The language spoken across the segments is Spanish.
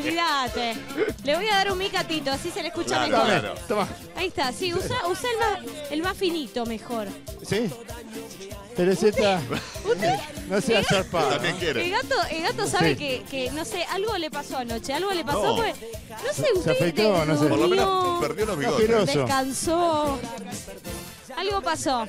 olvídate. Le voy a dar un micatito, así se le escucha Claro, mejor. claro. Toma. Ahí está, sí, usa, usa el, más, el más finito mejor. ¿Sí? Teresita, ¿Usted? no seas zarpado. También El quiere. gato, el gato sabe Sí. que, que, no sé, algo le pasó anoche, algo le pasó, No. pues, no sé, usted afeitó, no sé. Por lo menos perdió los bigotes. Asqueroso. descansó, algo pasó.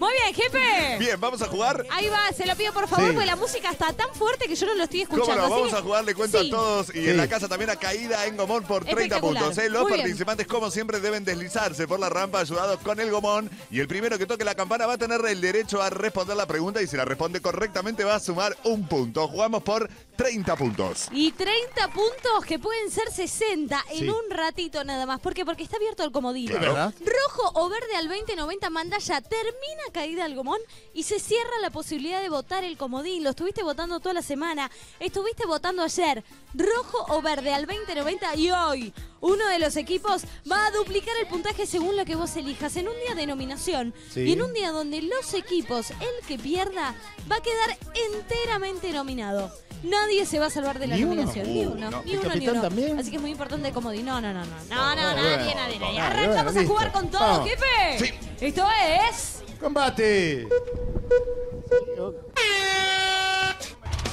Muy bien, jefe. Bien, vamos a jugar. Ahí va, se lo pido por favor, Sí. porque la música está tan fuerte que yo no lo estoy ¿Cómo escuchando. no? así Vamos que- a jugar, le cuento Sí. a todos. Y Sí. en la casa también a caída en Gomón por 30 Espectacular. puntos. ¿eh? Los Muy bien. participantes, como siempre, deben deslizarse por la rampa ayudados con el Gomón. Y el primero que toque la campana va a tener el derecho a responder la pregunta. Y si la responde correctamente, va a sumar un punto. Jugamos por 30 puntos. Y 30 puntos que pueden ser 60 en Sí. un ratito nada más. ¿Por qué? Porque está abierto el comodín. Claro. ¿Verdad? Rojo o verde al 2090 mandalla termina caída al gomón y se cierra la posibilidad de votar el comodín. Lo estuviste votando toda la semana, estuviste votando ayer. Rojo o verde al 2090 y hoy uno de los equipos va a duplicar el puntaje según lo que vos elijas en un día de nominación Sí. y en un día donde los equipos, el que pierda, va a quedar enteramente nominado. Nadie se va a salvar de la ¿Ni uno? nominación. Ni Uh, uno, no. ni ¿El uno, ni uno. también? Así que es muy importante el comodín. No, no, no, no. No, no, bueno, nadie, nadie, nadie. Arrancamos a jugar con todo, jefe. Sí. Esto es. ¡Combate!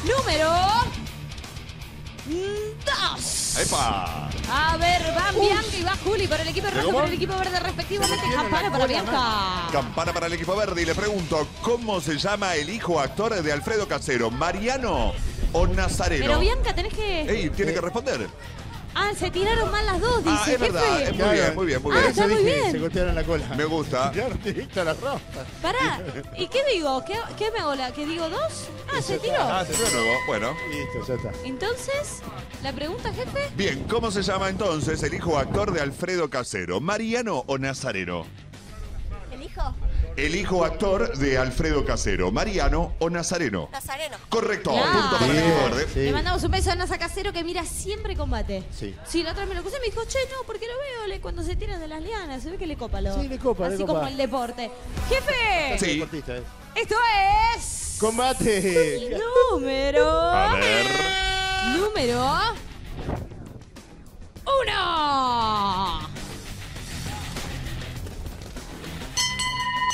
Número. 2. ¡Epa! A ver, van Bianca y va Juli para el equipo rojo, para el equipo verde respectivamente. Campana para Bianca. Campana para el equipo verde y le pregunto, ¿cómo se llama el hijo actor de Alfredo Casero? ¿Mariano o Nazareno? Pero Bianca, tenés que. Ey, tiene que responder. Ah, se tiraron mal las dos, dice. Ah, es verdad, es muy bien, muy bien, muy Ah, bien. está Eso muy bien. Se golpearon la cola. Me gusta. Claro, directo a la ropa. Pará, ¿y qué digo? ¿Qué, qué me hago? la- ¿Que digo dos? Ah, se tiró. Ah, se de nuevo. Bueno. Listo, ya está. Entonces, la pregunta, jefe. Bien, ¿cómo se llama entonces el hijo actor de Alfredo Casero? ¿Mariano o Nazareno? ¿El hijo? El hijo actor de Alfredo Casero, ¿Mariano o Nazareno? Nazareno. Correcto, Claro. punto para el Bien, equipo verde. sí. Le mandamos un beso a Nasa Casero que mira siempre combate. Sí. Sí, la otra vez me lo puse y me dijo, che, no, porque lo veo le- cuando se tiran de las lianas. Se ve que le copa lo. Sí, le copa, le Así copa. como el deporte. ¡Jefe! Sí. Deportista, eh. Esto es. ¡Combate! Número. A ver. Número. Uno.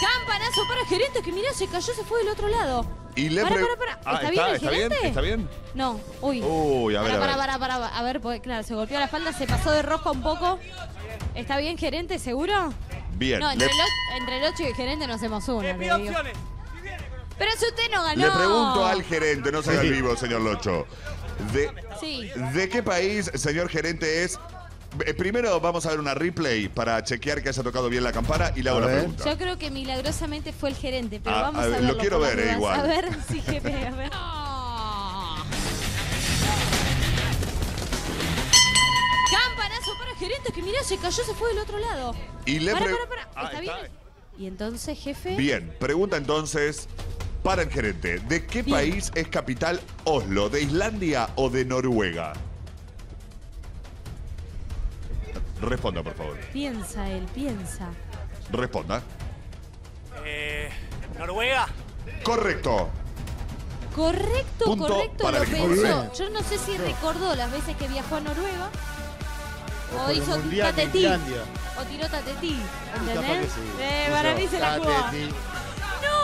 Campanazo para el gerente que mirá, se cayó, se fue del otro lado. Y le Para, pre- para, para. Ah, ¿Está bien el ¿Está bien? gerente? ¿Está bien? No, uy. Uy, a ver, para, a ver. para, para, para, a ver, porque claro, se golpeó la espalda, se pasó de rojo un poco. ¿Está bien, gerente, seguro? Bien. No, le, entre, el, entre el 8 y el gerente no hacemos una. le digo. Pero si usted no ganó. le pregunto al gerente, no se haga el Sí. vivo, señor Locho. ¿De, Sí. ¿De qué país, señor gerente, es? Eh, Primero vamos a ver una replay para chequear que haya tocado bien la campana y le hago A la ver. pregunta. Yo creo que milagrosamente fue el gerente, pero Ah, vamos a a, ver, verlo lo quiero por las ver, eh, dudas. igual. A ver, sí, jefe, a ver. Campanazo para el gerente que mirá, se cayó, se fue del otro lado. Y le para, pre- para, para. Ah, ¿Está está. bien? Y entonces, jefe. Bien, pregunta entonces para el gerente. ¿De qué Bien. país es capital Oslo? ¿De Islandia o de Noruega? Responda, por favor. Piensa él, piensa. Responda. Eh, Noruega. Correcto. Correcto, Punto correcto, para lo el pensó. Yo no sé si recordó las veces que viajó a Noruega. O O, por el hizo Mundial de tatetí. Islandia. O tiró tatetí. Capaz ¿Entendés? sí. Eh, para mí se la jugó. Tatetí.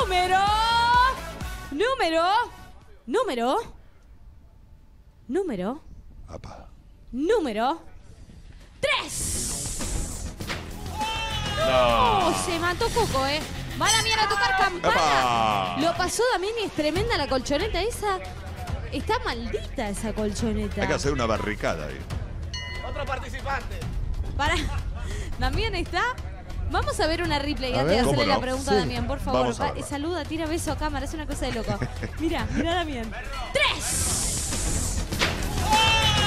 Número. Número. Número. Número. Apa. Número. Tres. No. Se mató Coco, eh. Van a mirar a tocar campana. ¡Epa! Lo pasó Damián y es tremenda la colchoneta esa. Está maldita esa colchoneta. Hay que hacer una barricada ahí. Otro participante. Para. Damián está. Vamos a ver una replay A antes de hacerle ¿Cómo la pregunta Sí. a Damián, por favor. Va- saluda, tira beso a cámara, es una cosa de loco. Mira, mira Damián. ¡Tres!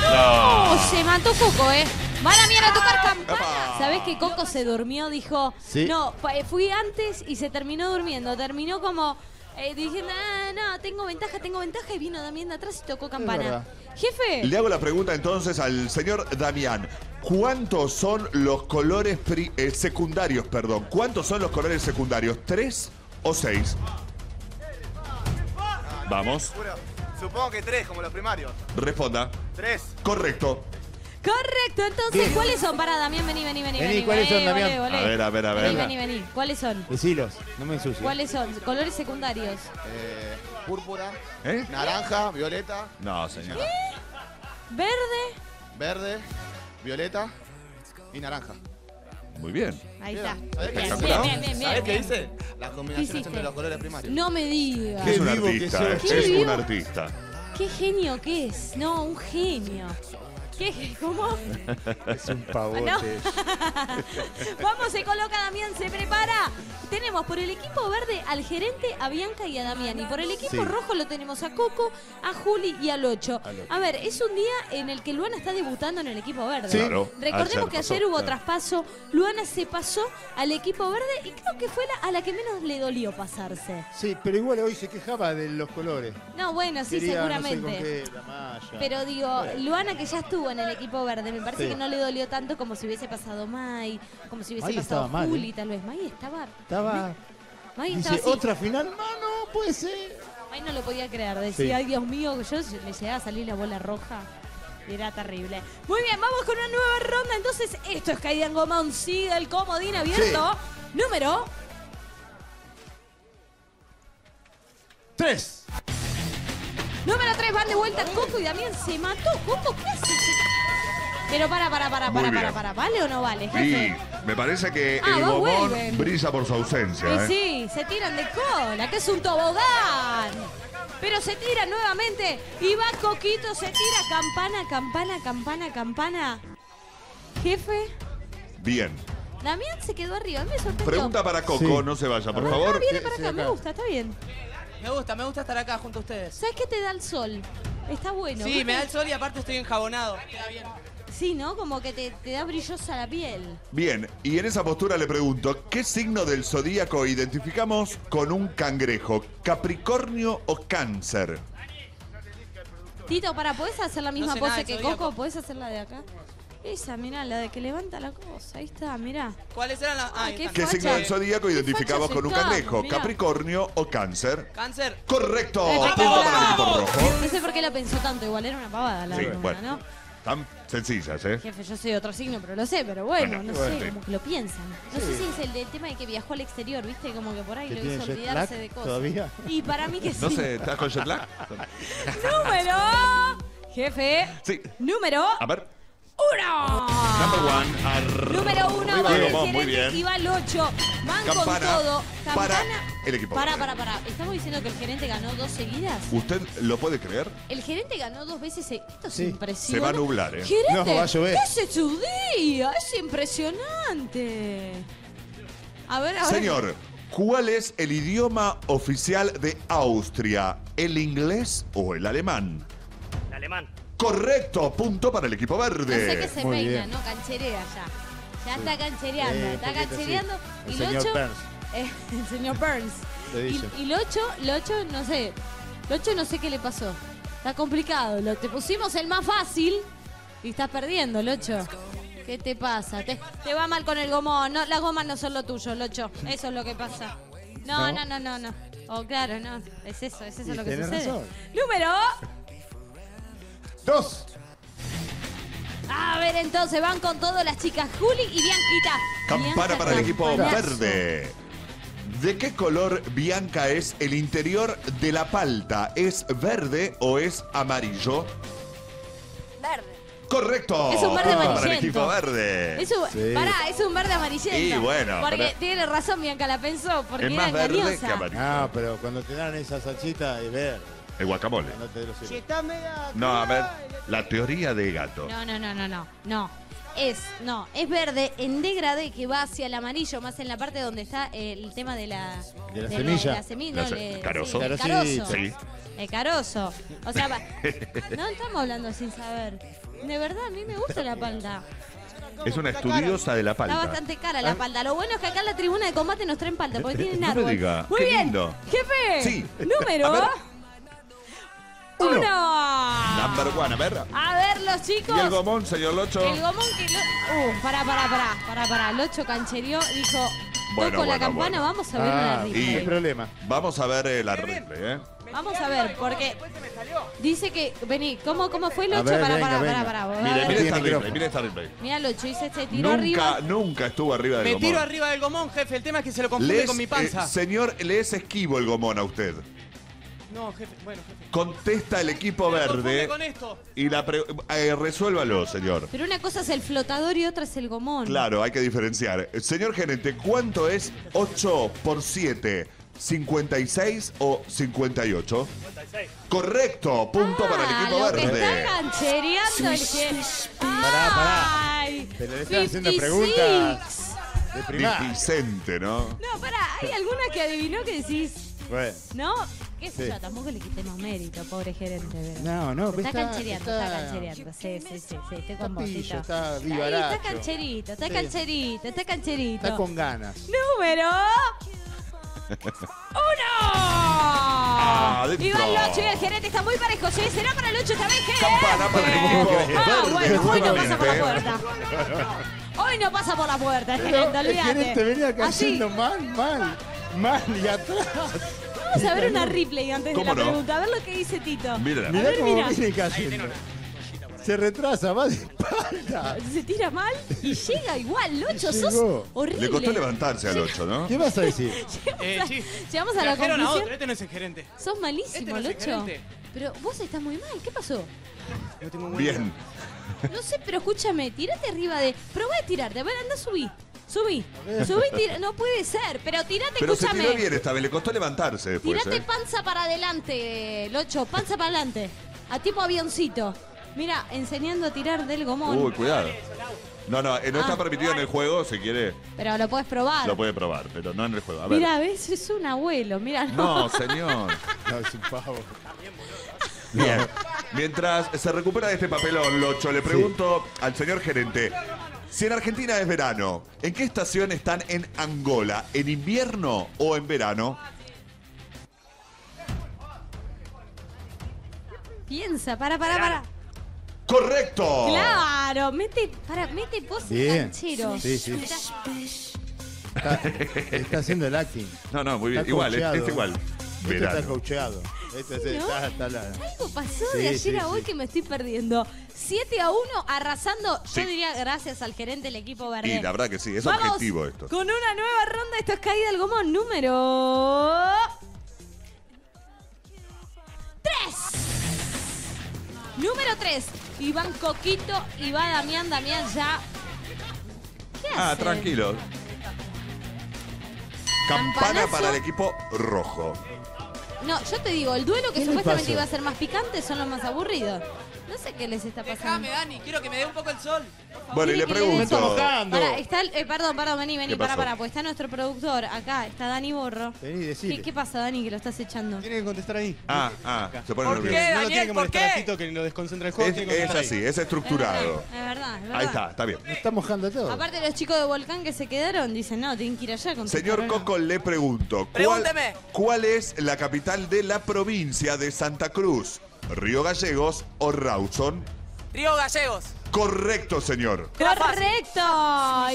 ¡No! Se mató Coco, ¿eh? Van a mirar a tocar campana. ¡Epa! ¿Sabés que Coco se durmió? Dijo, Sí. no, fu- fui antes y se terminó durmiendo. Terminó como eh, diciendo, ah, no, tengo ventaja, tengo ventaja. Y vino Damián de atrás y tocó campana. Jefe, Le hago la pregunta entonces al señor Damián. ¿Cuántos son los colores pri- eh, secundarios, perdón? ¿Cuántos son los colores secundarios? ¿Tres o seis? Vamos. Supongo que tres, como los primarios. Responda. Tres. Correcto. Correcto, entonces, Bien. ¿cuáles son? Pará, Damián, vení, vení, vení. Vení, vení, ¿cuáles son, volé, Damián? volé, volé. A ver, a ver, a ver. Vení, vení, vení. ¿Cuáles son? Decilos, no me ensucies. ¿Cuáles son? Colores secundarios. Eh, púrpura, ¿Eh? naranja, violeta, No, señor. Verde. verde, violeta y naranja. Muy bien. Ahí está. ¿Sabés Bien, qué bien, hice? bien, bien, combinaciones hiciste? entre los colores primarios. No me digas. Qué Es un vivo que artista, sos. eh. Qué es un vivo. artista. Qué genio que es. No, un genio. ¿Qué? ¿Cómo? Es un pavote. No. Vamos, se coloca Damián, se prepara. Tenemos por el equipo verde al gerente, a Bianca y a Damián. Y por el equipo Sí. rojo lo tenemos a Coco, a Juli y al 8. Al ocho. A ver, es un día en el que Luana está debutando en el equipo verde. Sí. Claro. Recordemos que pasó. ayer hubo claro. traspaso. Luana se pasó al equipo verde y creo que fue la- a la que menos le dolió pasarse. Sí, pero igual hoy se quejaba de los colores. No, bueno, sí, Quería, seguramente. No sé con qué, la malla. Pero digo, Luana que ya estuvo en el equipo verde, me parece Sí. que no le dolió tanto como si hubiese pasado Mai, como si hubiese pasado mal, Juli, ¿eh? tal vez. Mai estaba. Estaba. Mai estaba Dice, así. otra final, mano, puede ser. Mai no lo podía creer. Decía, Sí. ay Dios mío, yo le llegaba a salir la bola roja. Era terrible. Muy bien, vamos con una nueva ronda. Entonces, esto es Kaidan Gomón. Sigue el comodín abierto. Número. Tres. Número 3, van de vuelta Coco y Damián se mató. Coco, ¿qué haces? Pero para, para, para, para, para, para. ¿Vale o no vale? Y jefe? me parece que Ah, el gomón vuelven. brilla por su Y ausencia. ¿eh? sí, se tiran de cola, que es un tobogán. Pero se tira nuevamente. Y va Coquito, se tira campana, campana, campana, campana. Jefe, Bien. Damián se quedó arriba. Me sorprendió. Pregunta para Coco, Sí. no se vaya, por. Ah, favor. viene Sí, para sí, acá, me gusta, está bien. Me gusta, me gusta estar acá junto a ustedes. ¿Sabes qué te da el sol? Está bueno. Sí, ¿Qué me da el sol y aparte estoy enjabonado. Queda bien. Sí, ¿no? Como que te, te da brillosa la piel. Bien, y en esa postura le pregunto, ¿qué signo del zodíaco identificamos con un cangrejo? ¿Capricornio o cáncer? Tito, para, ¿podés hacer la misma sé nada pose que zodíaco. Coco? ¿Podés hacer la de acá? Esa, mirá, la de que levanta la cosa. Ahí está, mirá. ¿Cuáles eran las.? Ah, qué. ¿Qué Facha. signo del zodíaco identificamos facha con un está, cangrejo? mirá. ¿Capricornio o cáncer? Cáncer. Correcto. Punto para el equipo rojo. No sé por qué la pensó tanto, igual era una pavada la Sí, bueno. ¿no? Tan sencillas, ¿eh? Jefe, yo soy de otro signo, pero lo sé, pero bueno, Bueno, no bueno. sé, como que lo piensan. No sé si es el del tema de que viajó al exterior, ¿viste? Como que por ahí ¿Que lo tiene hizo jet olvidarse lag de cosas. todavía? Y para mí que sí. No sé, ¿estás con jet lag? Número. Jefe. Sí. Número. A ver. Uno. Number one. Número uno, Muy va bien, muy y va el 8. Van con Campana todo. para el equipo Para, para, para. ¿Estamos diciendo que el gerente ganó dos seguidas? ¿Usted lo puede creer? El gerente ganó dos veces. se- Esto es Sí. impresionante. Se va a nublar, ¿eh? Gerente, No, va a llover. ¿qué hace su día? Es impresionante. A ver, a ver. Señor, ¿cuál es el idioma oficial de Austria? ¿El inglés o el alemán? El alemán. Correcto, punto para el equipo No sé verde. qué se Muy peina, bien. ¿no? Cancherea ya. Ya está canchereando, Eh, está poquito, canchereando. sí. Y El lo señor ocho, Burns. eh, el señor Burns. Le Y, dicen. y lo ocho, lo ocho, no sé. Lo ocho no sé qué le pasó. Está complicado. Lo, te pusimos el más fácil y estás perdiendo, Locho. ¿Qué te pasa? Te, te va mal con el gomón. No, las gomas no son lo tuyo, Locho. Eso es lo que pasa. No, no, no, no, no. Oh, claro, no. Es eso, es eso Y lo que tenés sucede. razón. Número. Dos. A ver, entonces van con todo las chicas Juli y Bianquita. Campana Bianca, para el equipo campanazo. verde. ¿De qué color Bianca es el interior de la palta? ¿Es verde o es amarillo? Verde. Correcto. Es un verde punto para el amarillento. equipo verde. Es un, Sí. Pará, es un verde amarillento. Y bueno, Porque pero- tiene razón, Bianca la pensó, porque es era más verde engañosa. que amarillo. No, pero cuando te dan esa salsita es verde. El guacamole. No te lo sirve. No, a ver, la teoría de gato. No, no, no, no, no. No. Es, no, es verde en degradé que va hacia el amarillo, más en la parte donde está el tema de la, De la semilla. de la semilla, La no, se- le- carozo. sí, el Carocito. carozo. Sí. El carozo. O sea, va- no estamos hablando sin saber. De verdad, a mí me gusta la palta. Es una estudiosa de la Está palta. bastante cara la palta. Lo bueno es que acá en la tribuna de combate nos traen palta, porque tienen No me árbol. diga, Muy qué bien. lindo. Jefe. Sí. Número. A ver. Uno. Number one, a ver. A ver, los chicos. Y el gomón, señor Locho. El gomón que lo... Uh, pará, pará, pará, pará, pará. Locho canchereó, dijo, Bueno, toco la bueno, campana, bueno. vamos a ver Ah, una no rima. hay problema. Vamos a ver el arregle, ¿eh? Me Vamos a ver, porque dice que. Vení, ¿cómo, cómo fue el A 8? ver, para, venga, para, venga. para, para, Mira tiene esta replay, mira esta replay. Mira el 8, dice se tiró Nunca, arriba. nunca estuvo arriba del Me gomón. tiro arriba del gomón, jefe. El tema es que se lo confunde Le es, con mi panza. eh, señor, le es esquivo el gomón a usted. No, jefe. Bueno, jefe. Contesta el equipo Me confunde verde con esto. y la pre- eh, resuélvalo, señor. Pero una cosa es el flotador y otra es el gomón. Claro, hay que diferenciar. Señor gerente, ¿cuánto es 8 por 7? ¿56 o 58? Correcto, punto para el Ah, equipo lo que verde. está canchereando el que. Pará, pará. Ay, Pero le están haciendo 56. preguntas de primaria. ¿no? No, pará, hay alguna que adivinó que decís, Bueno, ¿no? ¿Qué sé Sí. yo? Tampoco le quitemos mérito, pobre gerente. pero- no, no, Está, pero canchereando, está, canchereando. Sí, sí, sí, sí, estoy con vos, está vivaracho. está cancherito, está Sí. cancherito, está cancherito. Está con ganas. Número. ¡Uno! Va el 8 y el gerente está muy parejo. ¿sí? ¿Será para el 8 esta vez? Campana para el equipo Ah, bueno, hoy no pasa por la puerta. Hoy no pasa por la puerta, el gerente, el olvídate. gerente venía Así, cayendo mal, mal, mal y atrás. Vamos a ver una replay antes de ¿Cómo la no? pregunta. A ver lo que dice Tito. Mírala. Mirá ver, cómo mira. viene cayendo. Se retrasa, va de espalda. Se tira mal y llega igual. Locho, sos Llegó. horrible. Le costó levantarse al 8, ¿no? ¿Qué vas a decir? Eh, sí. Llegamos a la Trajeron a conclusión. otro. Este no es el gerente. Sos malísimo, Este no es el Locho. gerente. Pero vos estás muy mal. ¿Qué pasó? Tengo Bien. No sé, pero escúchame, tirate arriba de. Probá a tirarte, a ver, anda, subí. Subí. Subí, tira. No puede ser, pero tirate, Pero se escúchame. tiró bien esta vez, le costó levantarse después, tirate ¿eh? panza para adelante, Locho, panza para adelante. A tipo avioncito. Mira, enseñando a tirar del gomón. Uy, cuidado. No, no, eh, no está Ah. permitido en el juego, si quiere Pero lo puedes probar. lo puede probar, pero no en el juego. A ver. Mira, ves, es un abuelo, mira. No, señor. No, es un pavo. Bien. Mientras se recupera de este papelón, Locho, le pregunto al señor gerente. Si en Argentina es verano, ¿en qué estación están en Angola? ¿En invierno o en verano? Piensa, para, para, para. ¡Correcto! Claro, mete, para, mete pose Bien. canchero. Sí, sí. Mirá, Está, está haciendo el acting. No, no, muy bien. Está Igual, es, coacheado. es igual. Este está Verano. coacheado. Este Sí, se- ¿no? está, está la- Algo pasó Sí, de ayer sí, a hoy sí. que me estoy perdiendo. 7 a 1, arrasando. Sí. Yo diría gracias al gerente del equipo verde. Y la verdad que sí, es Vamos objetivo esto. Con una nueva ronda, esto es caída del gomón número 3. Número 3. Iván Coquito y va Damián. Damián ya. ¿Qué Ah, hacen? tranquilo. Campana Campanazo. para el equipo rojo. No, yo te digo, el duelo que ¿Qué le supuestamente iba a ser más picante son los más aburridos. No sé qué les está pasando. Déjame, Dani. Quiero que me dé un poco el sol. Bueno, y le Me está pregunto. mojando. Pará, está el- eh, perdón, perdón, vení, vení, ¿Qué pará, pasó? pará, pues está nuestro productor acá, está Dani Borro. Vení, ¿Qué, decile. qué pasa, Dani, que lo estás echando? Tiene que contestar ahí. Ah, ah, se pone ¿Por nervioso. qué? No lo tiene que ¿por molestar qué? a Tito que lo desconcentra el juego. Es, tiene que es contestar así, ahí. es estructurado. Es verdad, es verdad. Ahí está, está bien. Está mojando todo. Aparte los chicos de Volcán que se quedaron dicen, no, tienen que ir allá con Señor Coco, le pregunto. ¿cuál, Pregúnteme. ¿Cuál es la capital de la provincia de Santa Cruz? ¿Río Gallegos o Rawson? Río Gallegos. Correcto, señor. ¡Correcto!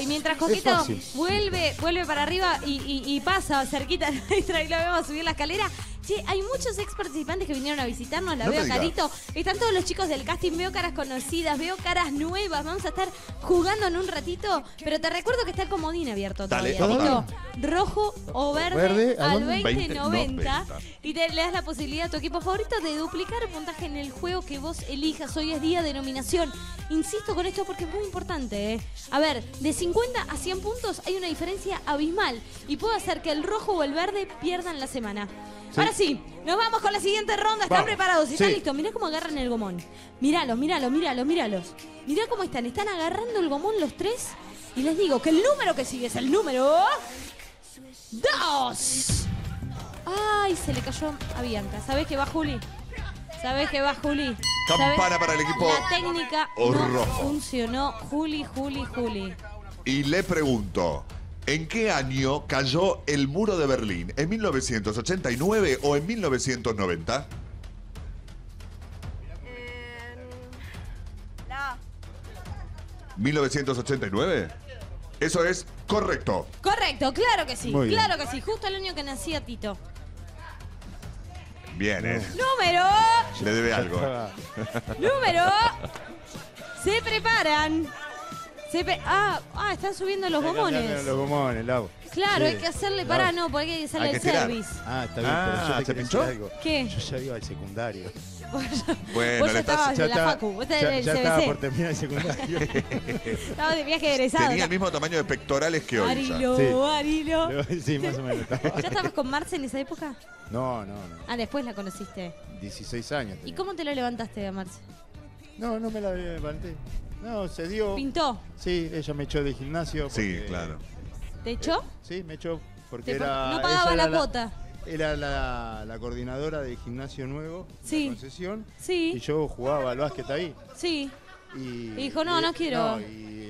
Y mientras Coquito vuelve, vuelve para arriba y, y- y pasa cerquita nuestra y lo vemos subir la escalera. Che, hay muchos ex participantes que vinieron a visitarnos, la No veo carito. Están todos los chicos del casting, veo caras conocidas, veo caras nuevas. Vamos a estar jugando en un ratito, pero te recuerdo que está el comodín abierto Dale, todavía. vamos. Rojo o verde, Verde, ¿a al dónde? 2090 20.90. y te le das la posibilidad a tu equipo favorito de duplicar el puntaje en el juego que vos elijas. Hoy es día de nominación. Insisto con esto porque es muy importante. ¿eh? A ver, de 50 a 100 puntos hay una diferencia abismal y puede hacer que el rojo o el verde pierdan la semana. Ahora sí, nos vamos con la siguiente ronda. ¿Están Vamos. preparados? ¿Están Sí. listos? Mirá cómo agarran el gomón. Míralos, míralos, míralos, míralos. Mirá cómo están. Están agarrando el gomón los tres. Y les digo que el número que sigue es el número... ¡Dos! Ay, se le cayó a Bianca. ¿Sabés que va Juli? ¿Sabés que va Juli? Campana para el equipo La técnica no rojo. funcionó. Juli, Juli, Juli. Y le pregunto, ¿en qué año cayó el muro de Berlín? ¿En 1989 o en 1990? No. ¿1989? Eso es correcto. Correcto, claro que sí. Muy bien. Claro que sí. Justo el año que nacía Tito. Bien, ¿eh? Número, Le debe algo. Número. Se preparan. Se pre- ah, ah, están subiendo los Está cambiando gomones. Los gomones, Lau. Claro, Sí. hay que hacerle para no, porque hay que hacerle Hay que el estirar. service. Ah, está bien, Ah, pero yo te ¿se quiero pinchó? algo. ¿Qué? Yo ya iba al secundario. Bueno, Vos ya le estás- estabas Ya en la estaba- facu, vos estás ya- en el ya estaba por CBC. terminar el secundario. Estabas de viaje de egresado. tenía el mismo tamaño de pectorales que hoy. ya. Arilo, Sí. Arilo. sí, más o menos. estaba. ¿Ya estabas con Marce en esa época? No, no, no. Ah, después la conociste. 16 años. ¿Y tenía. cómo te lo levantaste a Marce? No, no me la levanté. No, se dio. ¿Pintó? Sí, ella me echó del gimnasio. Sí, claro. ¿Te echó? Sí, me echó porque Te- era. no pagaba la era cuota. Era la, la coordinadora del gimnasio nuevo, Sí. la concesión, y Sí, yo jugaba al básquet ahí. sí. Y, dijo, no, y- no quiero. no, y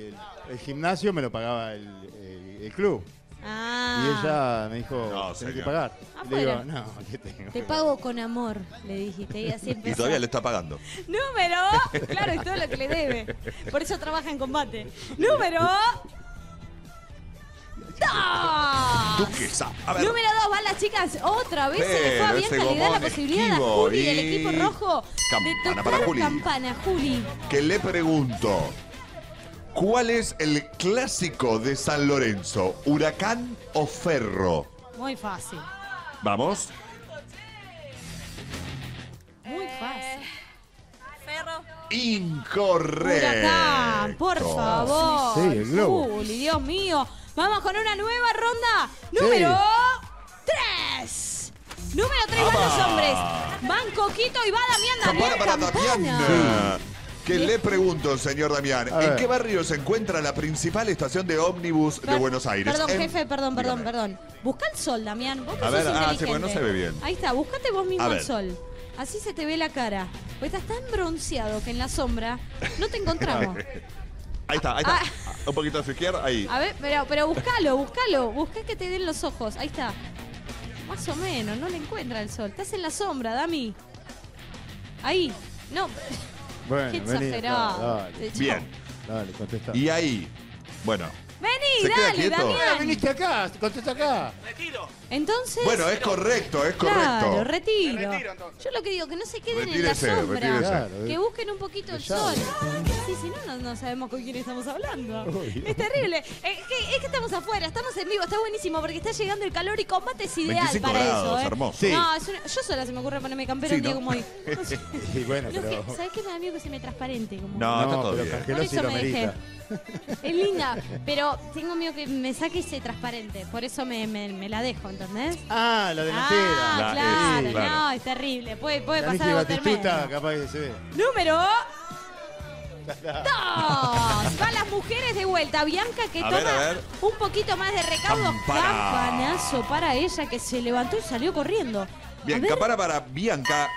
el, el gimnasio me lo pagaba el, el- el club. Ah. Y ella me dijo, No, tenés señor. que pagar. Ah, Y le digo, bueno. no, ¿qué tengo? Te pago con amor, le dijiste. Y así Y empezó. todavía le está pagando. Número. Claro, es todo lo que le debe. Por eso trabaja en combate. Número. ¡Dos! Duquesa. A ver. Número dos, van las chicas. Otra vez se le fue a Pero Bianca, le da la gomón posibilidad a esquivo Juli del y equipo rojo de campana tocar para Juli. campana. Juli. que le pregunto, ¿cuál es el clásico de San Lorenzo? ¿Huracán o Ferro? Muy fácil. Vamos. Muy fácil. Ferro. Incorrecto. Huracán, por favor. Sí, el globo. Juli, Dios mío. Vamos con una nueva ronda. Número 3. Número 3 van los hombres. Van Coquito y va Damián Damián para Campana. Damián. Que le pregunto, señor Damián, A ¿en ver. qué barrio se encuentra la principal estación de ómnibus de Per- Buenos Aires? Perdón, En- jefe, perdón, perdón, Dígame. perdón. Busca el sol, Damián. Vos que A ver, sos ah, sí, inteligente. porque no se ve bien. Ahí está, buscate vos mismo A el ver. sol. Así se te ve la cara. Pues estás tan bronceado que en la sombra no te encontramos. Ahí está, ahí está. Ah. Un poquito a su izquierda, ahí. A ver, pero, pero buscalo, buscalo. Busca que te den los ojos. Ahí está. Más o menos, no le encuentra el sol. Estás en la sombra, Dami. Ahí. No, Bueno, qué vení, exagerado. Dale, Chao. Bien. dale, contesta. Y ahí, bueno. Vení, ¿Se queda dale, quieto? Damián. viniste acá, contesta acá. Retiro. Entonces. Bueno, es correcto, es Claro, correcto. retiro. Me retiro. Yo lo que digo, que no se queden Retírese, en la sombra. retírese. Claro, Que eh. busquen un poquito el sol. Sí, si no, no, no sabemos con quién estamos hablando. Obvio. Es terrible. Es que, es que estamos afuera, estamos en vivo, está buenísimo porque está llegando el calor y combate es ideal 25 para grados, eso. ¿eh? hermoso. Sí. No, es una- yo sola se me ocurre ponerme campero Sí, un día ¿no? como hoy. Y bueno, No, pero. que- ¿Sabes qué me da miedo que se me transparente? Como No, está No, todo pero bien. Por eso me dejé. Es linda, pero tengo miedo que me saque y se transparente. Por eso me, me- me la dejo, ¿entendés? Ah, la Ah, delantera. La- claro, sí, claro. no, es terrible. Puede, puede La pasar algo Batistuta, capaz que se ve. Número dos. Van las mujeres de vuelta. Bianca que A toma ver, a ver. un poquito más de recaudo. Campana. Campanazo para ella que se levantó y salió corriendo. A Bien, ver. campana para Bianca.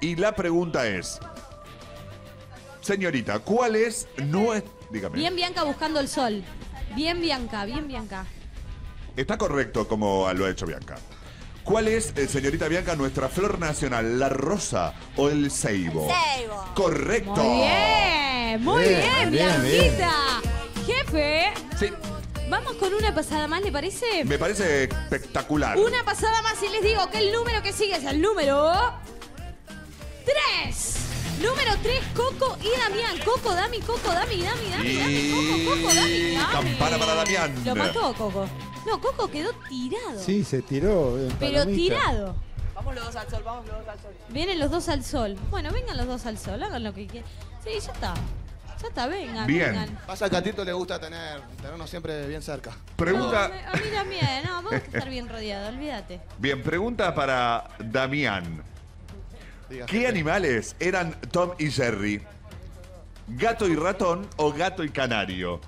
Y la pregunta es, señorita, ¿cuál es nuestra... Dígame. Bien Bianca buscando el sol. Bien Bianca, bien Bianca. Está correcto como lo ha hecho Bianca. ¿Cuál es, eh, señorita Bianca, nuestra flor nacional? ¿La rosa o el ceibo? Seibo. Correcto. Muy bien, muy bien, Bien, bien, Bianquita. Jefe, Sí, vamos con una pasada más, ¿le parece? me parece espectacular. Una pasada más y les digo que el número que sigue es el número 3. Número 3, Coco y Damián. Coco, Dami, Coco, Dami, Dami, Dami, Dami, Coco, Coco, Dami, Dami. campana para Damián. Lo mató Coco. No, Coco quedó tirado. Sí, se tiró. en Pero palomita. tirado. Vamos los dos al sol, vamos los dos al sol. Vienen los dos al sol. Bueno, vengan los dos al sol, hagan lo que quieran. Sí, ya está. Ya está, vengan, Bien. vengan. Pasa que a Tito le gusta tener, tenernos siempre bien cerca. No, Pregunta, me- a mí también, no, vamos a estar bien rodeado, olvídate. bien, pregunta para Damián. Diga, ¿Qué animales eran Tom y Jerry? ¿Gato y ratón o gato y canario?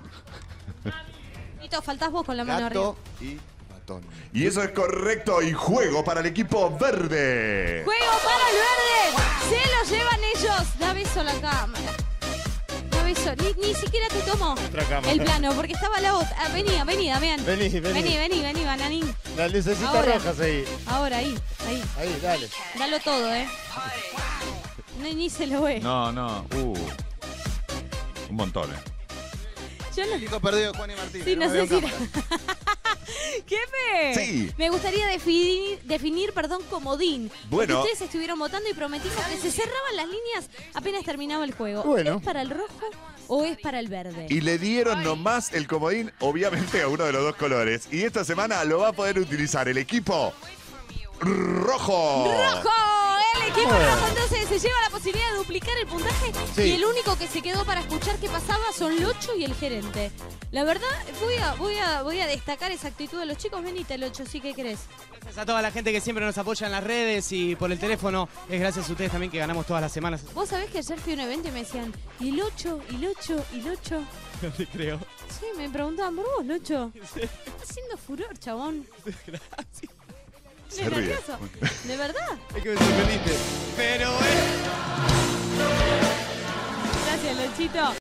Nito, faltás vos con la mano arriba. Gato y ratón. Y eso es correcto y juego para el equipo verde. Juego para el verde. Se lo llevan ellos. Da beso a la cámara. Da beso. Ni, ni siquiera te tomo Otra cámara. el plano porque estaba la otra. Ah, vení, vení, Damián. Vení, vení. Vení, vení, vení, bananín. Las lucecitas Ahora. rojas ahí. Ahora, ahí, ahí. Ahí, dale. Dalo todo, ¿eh? No, ni se lo ve. No, no. Uh. Un montón, ¿eh? Yo no, perdido de Juan y Martín. sí, no sé si... cámara. Jefe, Sí. me gustaría definir, definir perdón, comodín. Bueno. ustedes estuvieron votando y prometimos que se cerraban las líneas apenas terminaba el juego. Bueno. ¿Es para el rojo o es para el verde? Y le dieron nomás el comodín, obviamente, a uno de los dos colores. Y esta semana lo va a poder utilizar el equipo rojo. ¡Rojo! El equipo rojo entonces se lleva la posibilidad de duplicar el puntaje Sí. y el único que se quedó para escuchar qué pasaba son Locho y el gerente. La verdad, voy a, voy a, voy a destacar esa actitud de los chicos. Venite, Locho, ¿sí que crees? Gracias a toda la gente que siempre nos apoya en las redes y por el teléfono. Es gracias a ustedes también que ganamos todas las semanas. Vos sabés que ayer fui a un evento y me decían, ¿y Locho? ¿y Locho? ¿y Locho? No te creo. Sí, me preguntaban, ¿por vos, Locho? Está haciendo furor, chabón. Se ¿Me ríe. nervioso? ¿De verdad? Es que me sorprendiste. Pero eh. Gracias, Lochito.